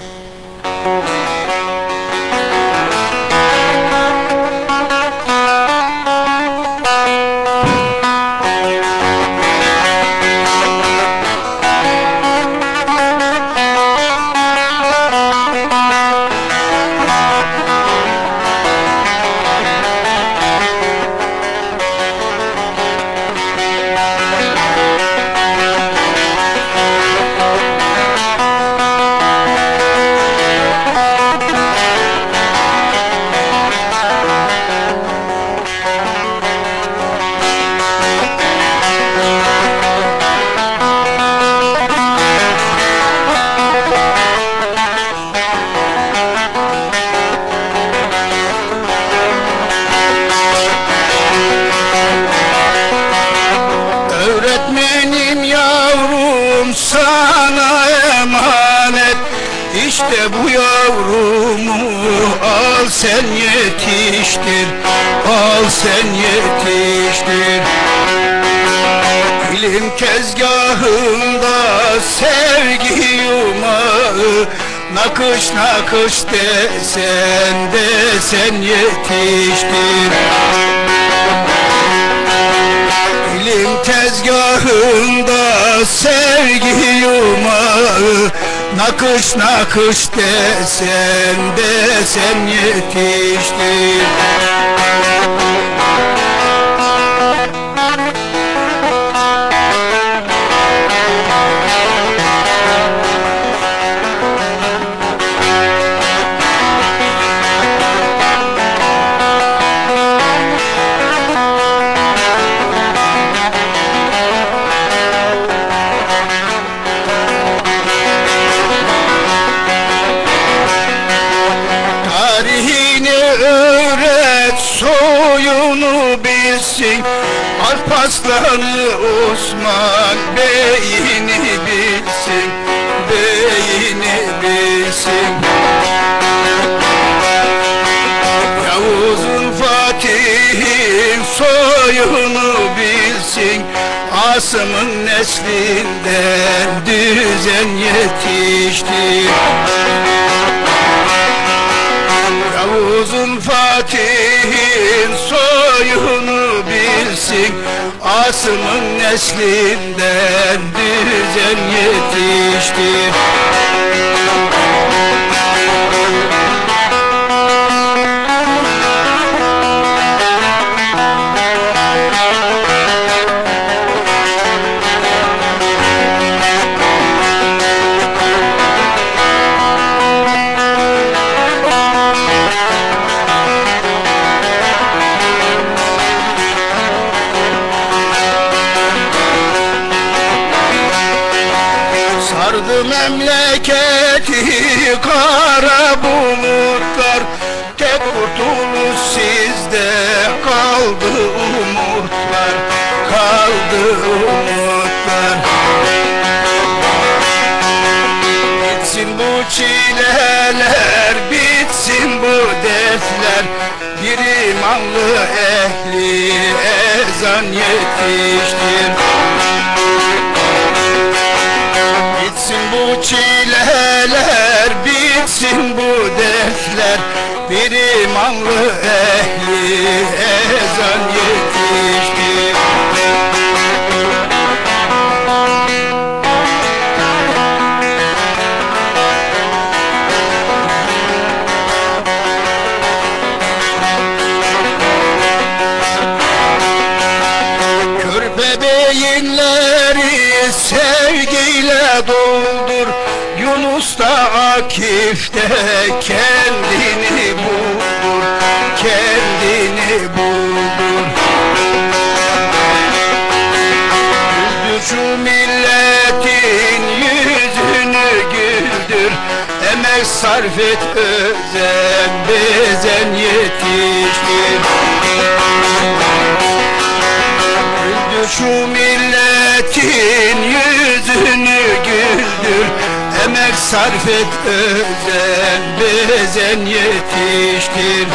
you. Öğretmenim yavrum sana emanet. İşte bu yavrumu al sen yetiştir Al sen yetiştir. İlim tezgahında sevgi yumağı Nakış nakış desen de sen yetiştir tezgahında sevgi yumağı Nakış nakış desen de sen yetiştir bilsin Alparslan'ı Osman Bey'ini bilsin Bey'ini bilsin. Yavuz'un Fatih'in soyunu bilsin Asım'ın neslinden düzen yetişti Yavuz'un Fatih'in soyunu bilsin Asım'ın neslinden düzen yetişti memleketi kara bulutlar Tek kurtuluş sizde kaldı umutlar Kaldı umutlar. Bitsin bu çileler, bitsin bu dertler Bir imanlı ehli ezan yetiştir çileler, bitsin bu dertler. Bir imanlı ehli ezan yetiştir doldur. Yunus da Akif de kendini buldur. Kendini buldur. Güldür milletin yüzünü güldür. Emek sarf et özen bezen yetiştir. Güldür şu sarf et özen bezen yetiştir